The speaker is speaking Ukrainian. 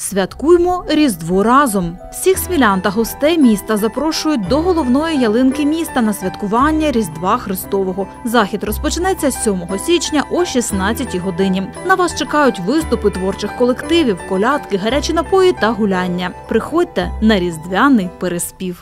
Святкуймо Різдво разом. Всіх смілян та гостей міста запрошують до головної ялинки міста на святкування Різдва Христового. Захід розпочнеться 7 січня о 16 годині. На вас чекають виступи творчих колективів, колядки, гарячі напої та гуляння. Приходьте на різдвяний переспів.